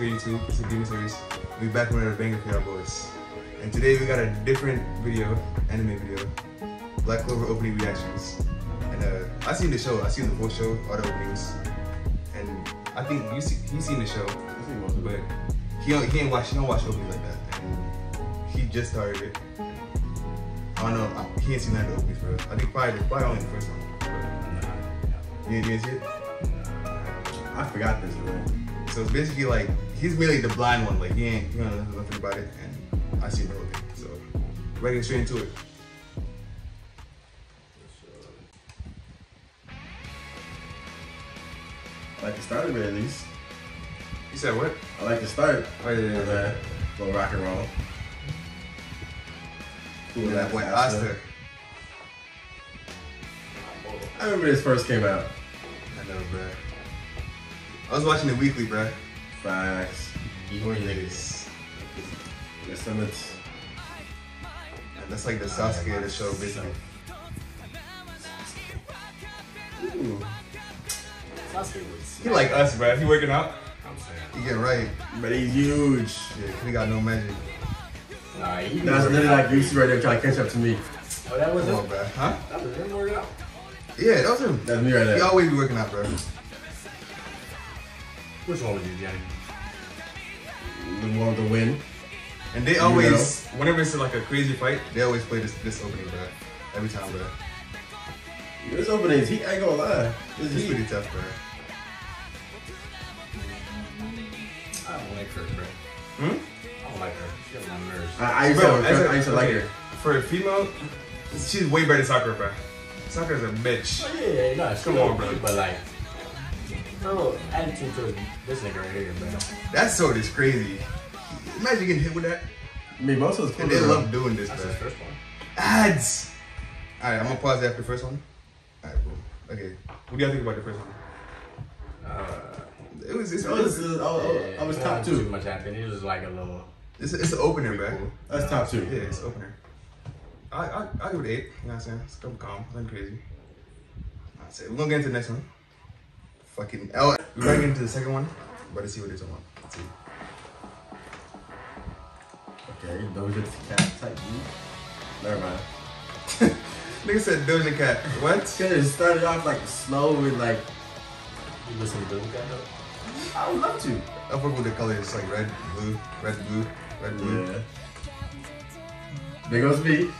good YouTube? It's a Demon Slayers. We back with another banger for y'all boys. And today we got a different video, anime video. Black Clover opening reactions. And uh, I seen the show, I seen the full show, all the openings. And I think you see, he seen the show, but he don't, he ain't watch, he don't watch openings like that. And he just started it. I don't know, I, he ain't seen that openings, bro. I think probably, probably only the first one. You didn't see it? I forgot this one. So it's basically like he's really the blind one. Like he ain't he don't know nothing about it, and I see the whole thing. So we're getting straight into it. I like the start of it at least. You said what? I like the start. Oh yeah, yeah, yeah. that little rock and roll. Ooh, that boy Asta. I remember this first came out. I know, bro. I was watching the weekly, bro. Facts. Evil niggas. There's some it's And that's like the Sasuke of the show, basically. Ooh. He like us, bro. He working out. I'm saying. He getting right. But he's huge. Yeah, he got no magic. Nah, he That's literally like Lucy right there trying to catch up to me. Oh, that was Come on, him. bro. Huh? That was him working out. Yeah, that was him. That's me right there. He always be working out, bro. Which one was you, Johnny? The one with the win. And they always, whenever it's like a crazy fight, they always play this this opening, bro. Every time, bro. This openings, he ain't gonna lie. This is pretty tough, bro. I don't like her, bro. Hmm? I don't like her. She has my nerves. I, I used Bro, to, as a- I used to like her. For a female, she's way better than Sakura, bro. Sakura's a bitch. Oh, yeah, yeah, no, Come on, bro. But like, her little attitude towards this nigga right here, bro. That sword is crazy. Imagine getting hit with that. I mean, most of us And they love doing this, That's bro. first one. Ads! Alright, I'm gonna pause after the first one. Alright, boom. Okay. What do y'all think about the first one? Uh, It was, it's, I was, I was, I was yeah, top Too much happened. It was like a little. it's, it's an opener, bro. That's top two. Yeah, it's an opener. I, I, I'll give it eight. You know what I'm saying? It's come calm, nothing crazy. I'll say, we're gonna get into the next one. Fucking L. We're gonna get into the second one, but let's see what it's on. Let's see. Okay, Doja Cat type beat. Never mind. Nigga said Doja Cat. What? Cause it started off like slow and like You listen to Doja Cat though? I would love to. I fuck with the colors like red, blue, red, blue, red, blue. Yeah. There goes me.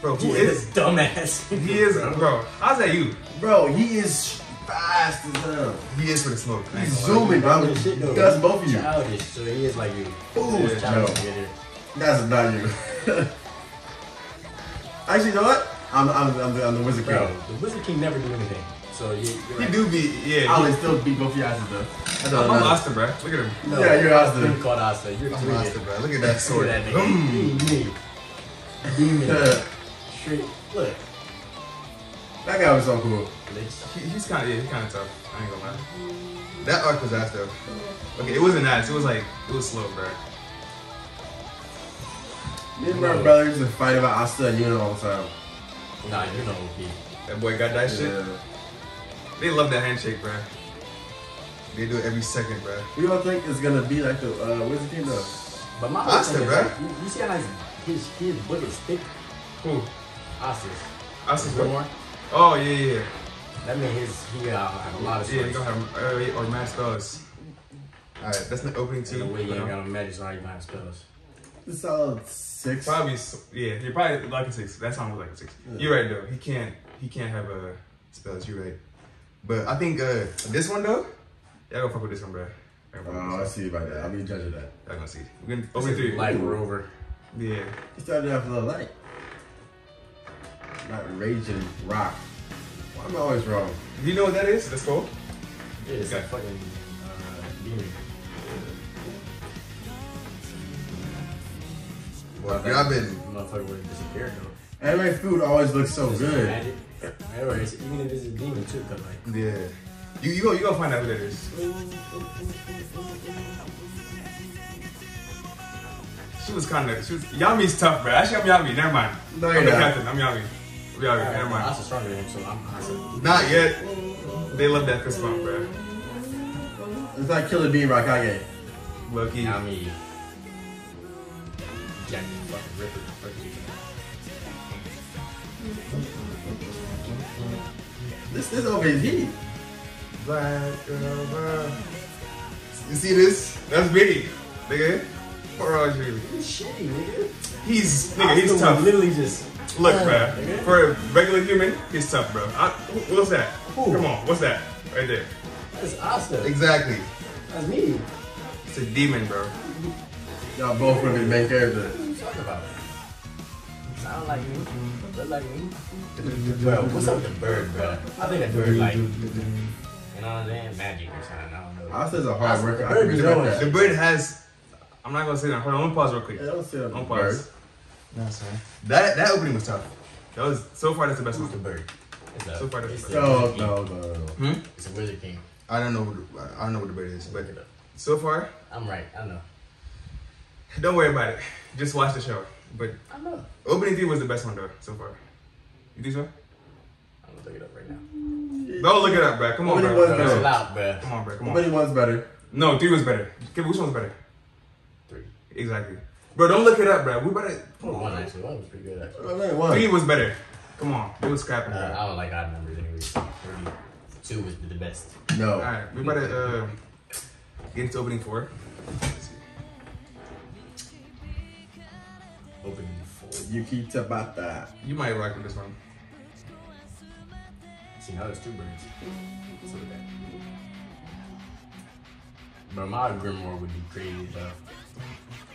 Bro, who He is? is dumbass. He is, bro. How's that you? Bro, he is fast as hell. He is for the smoke. I He's zooming, bro. Dumb shit, though. That's both of you. Childish, so he is like you. Ooh, He's no. childish to. That's not you. Actually, you know what? I'm, I'm, I'm, the, I'm the Wizard King. Bro, the Wizard King never do anything. So you, you're He do be, yeah. I he- would still beat both of your asses though. I I'm know. Asta, bro. Look at him. No, Yeah, you're Asta. You're called Asta. You're I'm tweaking. Asta, bro. Look at that sword. Look sword. at that nigga. Me. Demon. Straight. Look. That guy was so cool. Bitch. He, he's kind of, yeah, he's kind of tough. I ain't gonna lie. That arc was ass though. Okay, it wasn't ass. It was like, it was slow, bro. Me and my brother used to fight about Asta and Yuno all the time. Nah, you know OP. That boy got that shit. They love that handshake, bro. They do it every second, bro. You don't think it's gonna be like the uh, Wizard King though? But my Asta, thing is, bro. like, you, you see how nice his his book is thick? Who? Asta's. Asta's One what? more. Oh yeah, yeah, yeah. That means his he uh, have a lot of Yeah, you spells. gonna have uh, yeah, or mad spells. All right, that's the opening In two. a way, you ain't got no magic, so how you gonna have spells? It's solid six. Probably, yeah. You're probably like a six. That song was like a six. Yeah. You're right though. He can't. He can't have a spells. You're right. But I think uh this one though, y'all gonna fuck with this one, bro. Y'all gonna fuck Oh, I see about that. I'll be judging that. one. Y'all gonna see. We're gonna open three. Light rover. Yeah. He started off a little light. Not raging rock. Why am I always wrong? Do you know what that is? The skull. Yeah, it's Okay. a fucking uh, demon. Well, grabbing. Motherfucker would have disappeared though. Anime food always looks so It's good. Magic. Anyways, even if it's a demon too, cause like. Yeah. You you go you gonna find out who that is. She was kind of she was Yami's tough, bro. Actually, I'm Yami. Never mind. No, I'm the not. captain. I'm Yami. I'm Yami. Never mind. Asta's stronger than him, so I'm Asta. Not yet. They love that fist bump, bro. It's like Killer Bee Raikage. Lucky. I mean, Jack fucking Ripper. fucking- This this opening heat. Black girl, bruh. You see this? That's Biggie, nigga. Poor Roger. He's shitty, nigga. He's nigga. He's tough. Literally just. Look, bruh. nigga. For a regular human, he's tough, bro. I, what's that? Who? Come on, what's that? Right there. That's Asta. Exactly. That's me. It's a demon, bro. Y'all both gonna be the main character. What are you talking about? Sound like me. Look like me. Bro, what's up with the bird, bro? I think that bird like, you know what I'm saying? Magic or something. I don't know. Austin's a hard worker. I Bird can is respect always- that. The bird has. I'm not gonna say that. Hold on, I'm gonna pause real quick. Yeah, don't say that. Don't Bird. Pause. No, sorry. That that opening was tough. That was so far. That's the best Who's the bird? It's So far, that's it's the a No, wizard no, no, no. Hmm? It's a wizard king. I don't know. Who the, I don't know what the bird is, but Look it up. so far, I'm right. I know. don't worry about it. Just watch the show. But I know. opening theme was the best one though so far. You think so? I'm gonna look it up right now. Don't look it up, bro. Come on, Opening bro. was better. it's loud, bro. Come on, bro. Come on. Nobody wants better. No, three was better. Okay, which one was better? Three. Exactly. Bro, don't look it up, bro. We better. Oh, one actually. One was pretty good actually. Man, one. Three was better. Come on, it was scrapping, Uh. I don't like odd numbers anyway. Three. Two was the best. No. All right, we better uh, get into opening four. Let's see. Opening four. Yuki Tabata. You might rock with this one. See, now there's two birds. So that. But my Grimoire would be crazy though.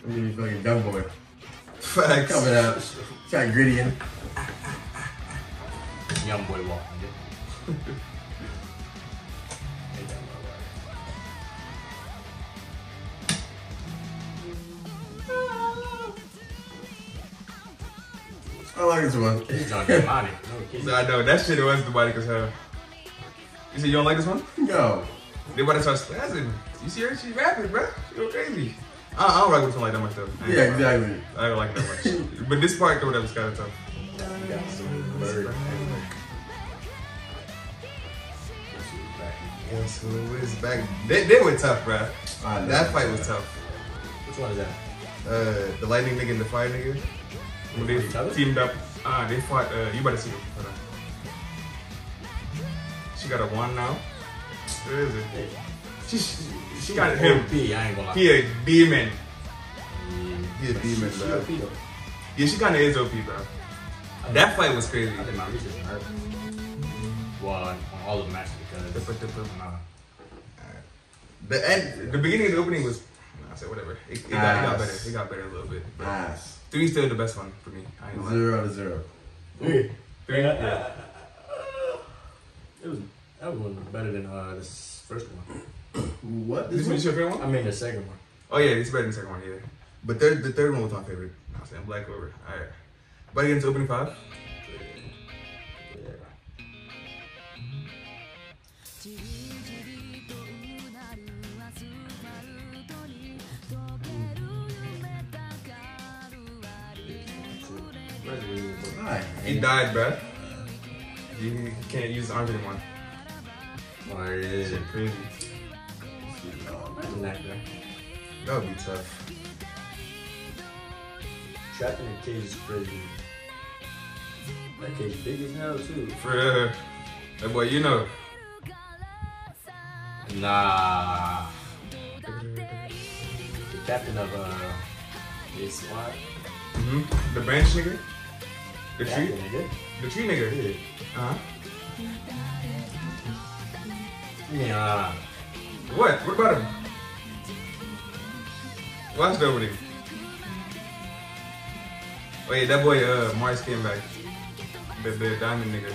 I mean, fucking dumb boy. Facts. Coming out. Trying gritty in. Young boy walking. Ain't that my word. I like this one. This is on demonic. No kidding. I know that shit was the body as hell. You said you don't like this one? No. They about to start spazzing. You see her? She rapping, bro. She go crazy. I, I don't like this one like that much though. I Yeah, gonna lie. exactly. I don't like it that much. but this part though, that was kind of tough. You got some bird. Guess who's back? Yes, who is back? They, they were tough, bro. I know. That fight was tough. Which one is that? Uh, the lightning nigga and the fire nigga. When they Fought teamed up, uh, they fought. Uh, you better see it. Hold on. She got a one now. Where is it? She she, she got him. OP, I ain't gonna lie. He a demon. He a demon, She bro. OP though. Yeah, she kind of is OP, bro. That fight was crazy. I did my research on her. Well, on all of the matches because nah. The end, the beginning of the opening was. Nah, I said whatever. It, it, got, it got better. It got better a little bit. But Nice. three's still the best one for me. I ain't gonna lie. Zero to zero. Three. Three, yeah. It was that was one better than uh this first one. What? This This was your favorite one? I mean the second one. Oh yeah, it's better than the second one, yeah. But third, the third one was my favorite. I'm saying Black Clover. All right. But against opening five. Yeah. Hi. He died, bruh. He, he can't use his arms anymore. Oh, yeah. Shit, crazy. Imagine that, bro. That would be tough. Trapped in a cage is crazy. That cage big as hell too. For that boy, you know. Nah. The captain of uh this squad. hmm The branch nigga. The tree. Nigga. The tree nigga. Yeah. Uh huh. Yeah. What? What about him? Watch that with him. Oh yeah, that boy uh Mars came back. The the diamond nigga.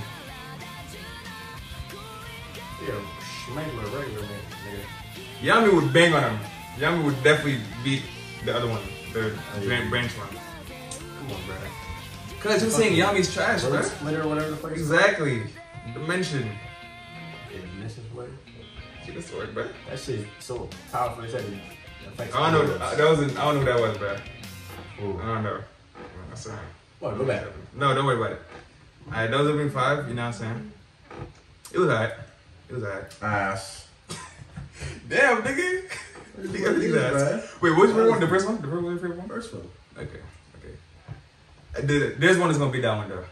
Yeah. Schmegler regular nigga. Yami would bang on him. Yami would definitely beat the other one, the Oh, yeah. branch one. Come on, bro. Cause you're saying Yami's trash, bro. splitter or whatever the fuck. Exactly. Dimension. Yeah, Dimension splitter. See the sword, bro. That shit so powerful. It's actually affects. I don't know. That was an, I don't know who that was, bro. Ooh. I don't know. That's all right. Well, go back. No, don't worry about it. Alright, that was opening five, you know what I'm saying? It was alright. It was alright. Ass. Damn, nigga. Look at these ass. Wait, which one? The first one? The first one? The first one? First one. Okay, okay. Uh, there- There's one that's gonna be that one though.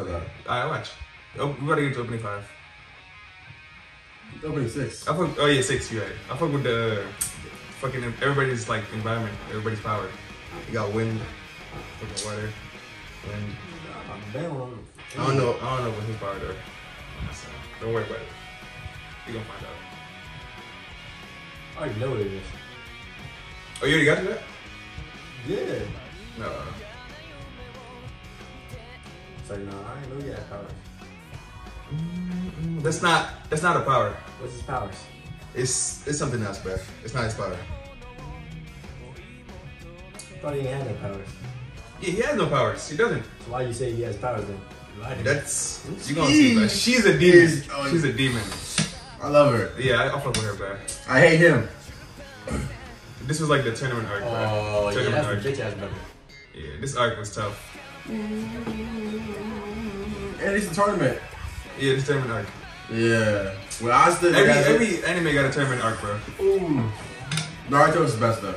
Okay. Alright, watch. Oh, we gotta get to opening five. Opening six. I fuck, oh yeah, six. You right. I fuck with the fucking everybody's like environment. Everybody's power. You got wind, fucking water, wind. I don't know. I don't know what his power though. So, don't worry about it. You gonna find out. I already know what it is. Oh, you already got to that? Yeah. No. So no, I ain't know he had powers. Mm, mm, that's not. That's not a power. What's his powers? It's it's something else, bruh. It's not his power. I thought he ain't had no powers. Yeah, he has no powers. He doesn't. So why you say he has powers then? You lied to me. That's you gonna see, bruh. She's a demon. Oh, She's a demon. I love her. Yeah, I, I fuck with her, bruh. I hate him. This was like the tournament arc, bruh. Oh, yeah, that's arc. bitch ass brother. Yeah, this arc was tough. And it's a tournament. Yeah, this tournament arc. Yeah. Well, I still Every every anime got a tournament arc, bro. Ooh. Naruto's the best though.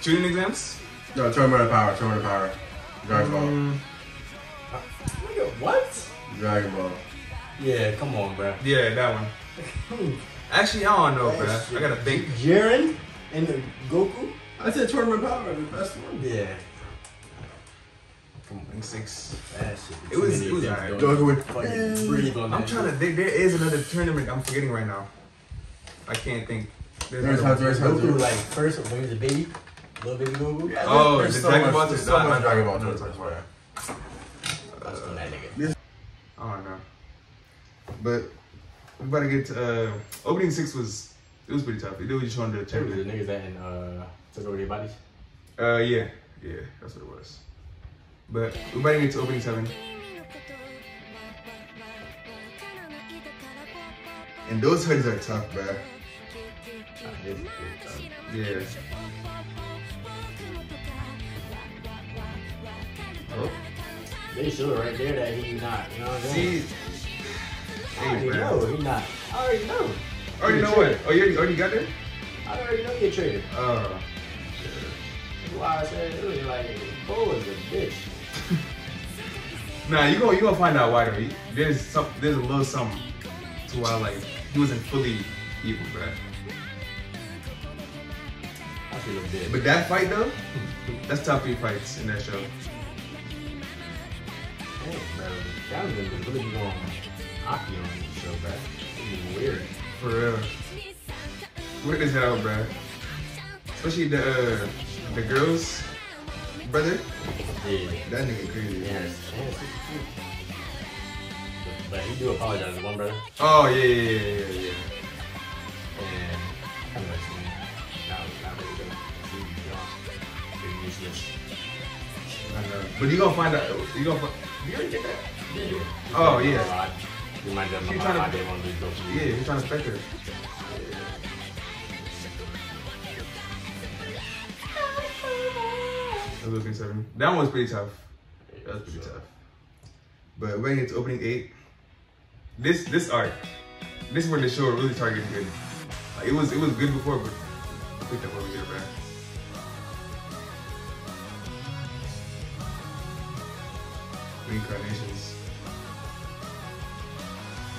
Chunin exams? No, tournament of power. Tournament of power. Dragon Ball. Mm, Nigga, What? Dragon Ball. Yeah, come on, bro. yeah, that one. Actually, I don't know, bro. I gotta think. Jiren and the Goku? I said tournament of power, the best one. Yeah. In six. It was- it was alright. things going. Fucking breathe on I'm that trying to think. There is another tournament I'm forgetting right now. I can't think. There's There's another Hunter, there's Hunter. Goku, like, first when he was a baby, little baby Goku. Yeah, Oh, there's the so Dragon much- Ball there's tournament. so much No, Dragon no, Ball no, tournament, I swear. That's from. I don't know. But we about to get to, uh, opening six was it was pretty tough. It was just showing the Remember the tournament. niggas that in, uh, took over their bodies? Uh, yeah, yeah, that's what it was. But we about to get to opening seven. And those hoodies are tough, bruh. Nah, this is good, uh, Yeah. Oh, They show right there that he not, you know what I'm saying? see, I already hey, know bruh. he not. I already know. Already know what? Oh, you already, already got there? I already know you're a traitor. Oh. That's why I said it was like, Bo is a bitch. Nah, you go. You gonna find out why though. There's some. There's a little something to why like he wasn't fully evil, bruh. I have did. But that fight though, that's top three fights in that show. Damn, bro. That was been really going hockey on this show, bro. It's weird. For real. Weird as hell, bruh. Especially the uh, the girls, brother. Yeah. That nigga crazy. Yeah. But he do apologize, one brother. Oh yeah, yeah, yeah, yeah. yeah. But you gonna find out. You gonna. Find, you gonna get that? Yeah. Oh yeah. You might have. You trying to? Yeah, he's trying to speculate. That one was pretty tough. That was pretty tough. But when it's opening eight, this this arc, this is where the show really started good. Like it was it was good before, but I get that over here, man. Reincarnations.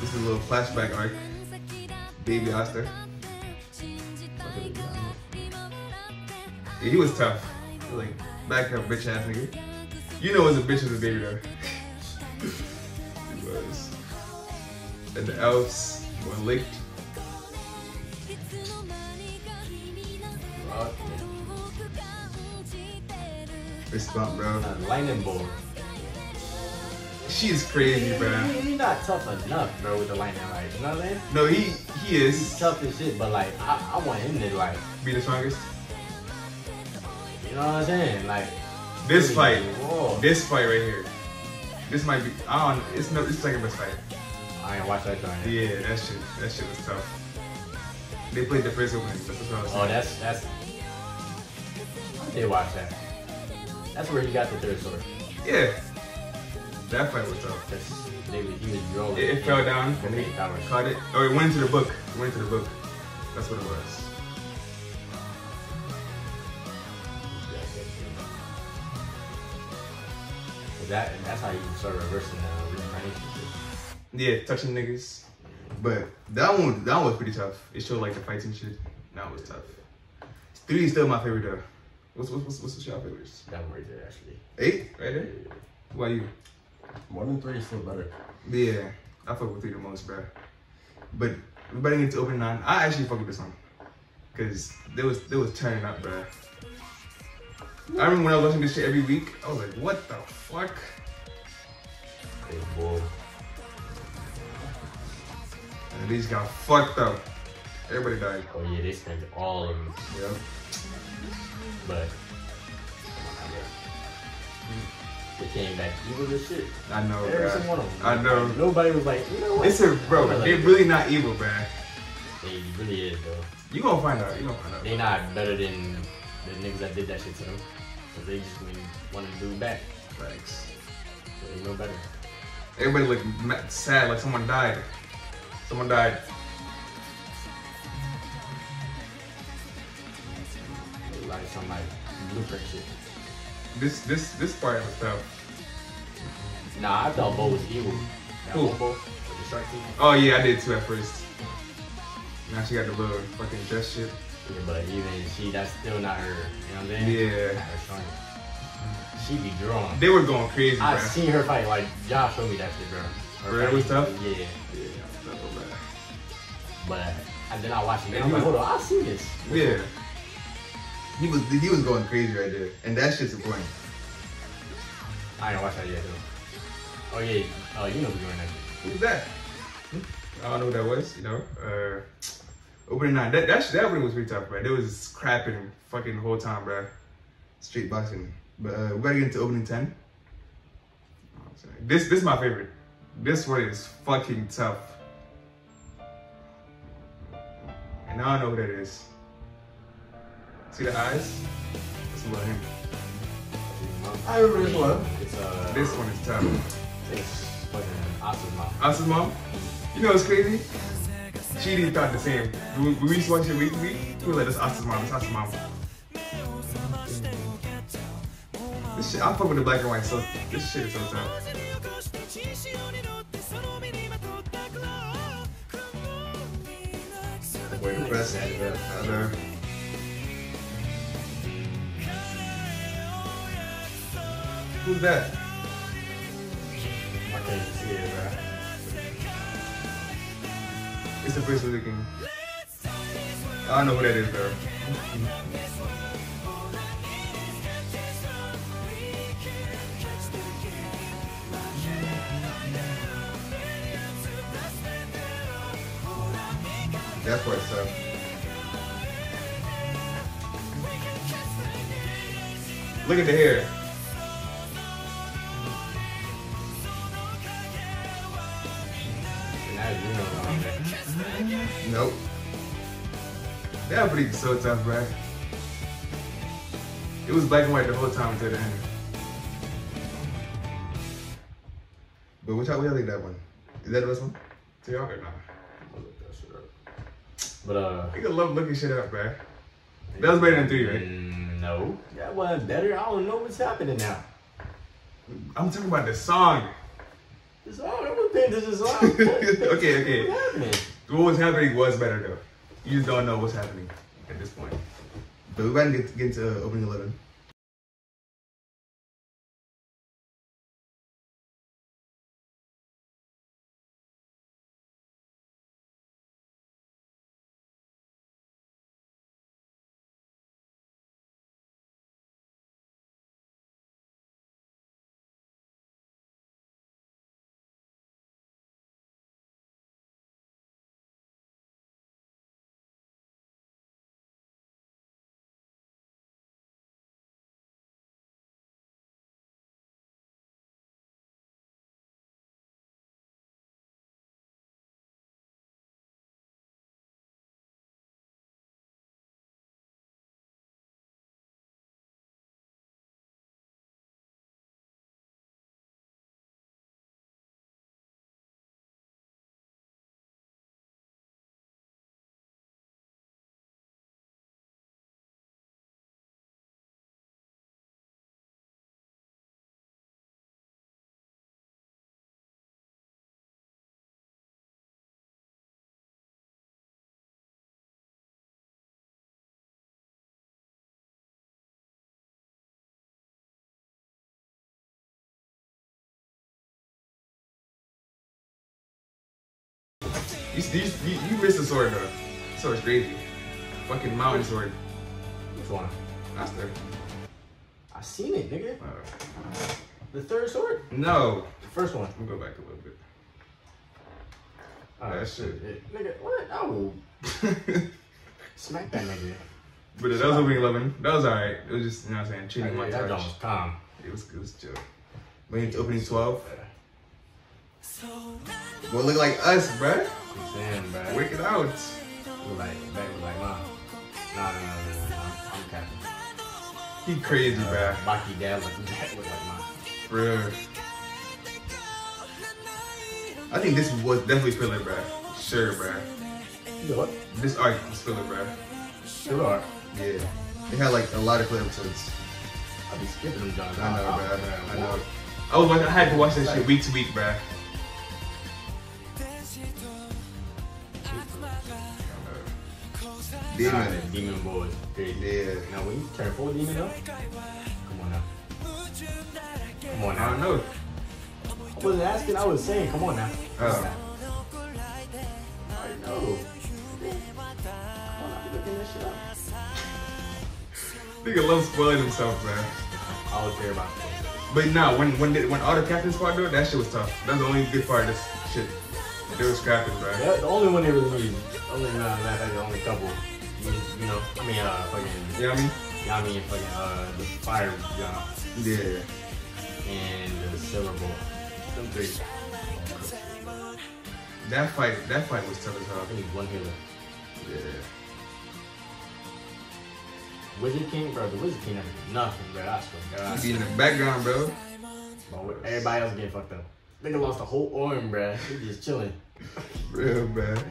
This is a little flashback arc. Baby Asta. Yeah, he was tough. Like back up bitch ass nigga. You know, as a bitch as a baby though. he was. And the elves were licked. Fuck, Fist bump, bro. man. Lightning bolt. She's crazy, bro. He, he not tough enough, bro, with the lightning right. You know what I'm saying? No, he he is. He's tough as shit, but like I, I want him to like, be the strongest. Know what I'm saying? Like This fight, whoa. this fight right here. This might be. I don't. It's no. It's second best fight. I ain't watch that joint. Yeah, that shit. That shit was tough. They played the first opening. That's what I was oh, saying. Oh, that's that's. I did watch that. That's where he got the third sword. Yeah. That fight was tough. They he was rolling. It, it fell down and they caught it. Oh, it went into the book. It went into the book. That's what it was. That that's how you start reversing the reincarnation shit. Yeah, touching niggas. But that one, that one was pretty tough. It showed like the fights and shit. That was tough. Three is still my favorite though. What's what's what's, what's your favorites? That one right there actually. Eight, right there. Why you? More than three is still better. Yeah, I fuck with three the most, bro. But we better get to open nine. I actually fuck with this one, cause there was there was turning up, bro. I remember when I was watching this shit every week. I was like, what the fuck? Hey, boy. And these got fucked up. Everybody died. Oh yeah, they spent all of them, Yep. but they came back evil as shit. I know, Every bro. single one of them. I know. Nobody was like, you know what? It's a bro. Like, They really not evil, bro. They really is though. You gonna find out. You gonna find out. They not better than the niggas that did that shit to them. Cause they just really wanted to do it back. Thanks. So they know better. Everybody look ma- sad, like someone died. Someone died. Like some like blueprint shit. This this this part was tough. Nah, I thought Bo was evil. That Who? Bo. Oh yeah, I did too at first. Now she got the little fucking dress shit. But even she, that's still not her. You know what I'm saying? Yeah. She be drawn. They were going crazy, I bro. seen her fight. Like Josh showed me that shit, bro. Her was tough? Yeah. Yeah, was. But and then I watched it. And I'm like, hold on, I see this. Yeah. He was he was going crazy right there, and that shit's the point. I ain't watched that yet though. Oh yeah. Oh, you know who's doing that. Who's that? I don't know what that was. You know, uh, opening nine. That that, sh- that opening was pretty tough, bro. There was crapping fucking the whole time, bro. Straight boxing. But uh, we gotta get into opening ten. Oh. This this is my favorite. This one is fucking tough. And I don't know who that is. See the eyes? That's about him. I remember this one. It's uh. This one is tough. It's fucking Asa's mom. Asa's mom. You know what's crazy? She didn't thought the same. We, we used to watch it week to week. We were like, that's Asa's mom. That's Asa's mom. This shit, I fuck with the black and white. So this shit is so tough. Way press. I. Who's that? I can't see it, bro. It's the first looking. I don't know who that is though. That part's tough. Look at the hair. That pretty so tough, bro. It was black and white the whole time until the end. But which y'all, what y'all think that one? Is that the best one? To y'all or not? I'll look that shit up. But uh. Nigga love looking shit up, bro. That was better than three, right? Mm, no. That wasn't better. I don't know what's happening now. I'm talking about the song. This, I don't know what this is on. Okay, okay. What's happening? What was happening was better though. You just don't know what's happening at this point. But we're about to get, get into uh, opening 11. You, you, you, you missed the sword though. The sword's crazy. Fucking mountain sword. Which one? That's Master. I seen it, nigga. Uh, The third sword? no. The first one. We'll go back a little bit. Oh, That shit. shit. Nigga, what? I will smack that nigga. But that was opening 11. That was alright. It was just, you know what I'm saying, cheating That, that montage. joint was calm. It was, it was chill. It's opening 12. Well, look like us, bruh. I'm saying, bro. Work it out. Look like, back was like, nah. Nah, nah, nah, nah, nah. I'm, capping. He crazy, bruh. Uh, Baki dad look, that look like mine. Bruh. I think this was definitely filler, bruh. Sure, bruh. You know what? This arc was filler, bruh. Sure are. Yeah. They had like a lot of filler episodes. I'll be skipping them Johns. I know, bruh. I know. I was watching, I had to watch that shit week to week, bruh. Demon. Demon boys. Crazy. Yeah. Now when you turn full demon up, come on now. Come on I now. don't know. I wasn't asking, I was saying, come on now. Oh. I know. Come on, I be looking this shit up. Nigga loves spoiling himself, man. I was there about that. But nah, when when they, when all the captains fought though, that shit was tough. That's the only good part of this shit. They were scrapping, bro. Yeah, the only one they really needed. Only, uh, matter of fact, the only couple. You, you know, I mean, uh, fucking, You know what I mean? Yami and fucking, uh, the fire John Yeah. and the silver boy. Them three. That fight, that fight was tough as hell. I think he's one healer. Yeah. Wizard King, bro, the Wizard King never did nothing, bro. I swear God. He be in the background, bro. But everybody else getting fucked up. Nigga lost a whole arm, bro. He just chilling. Real bad.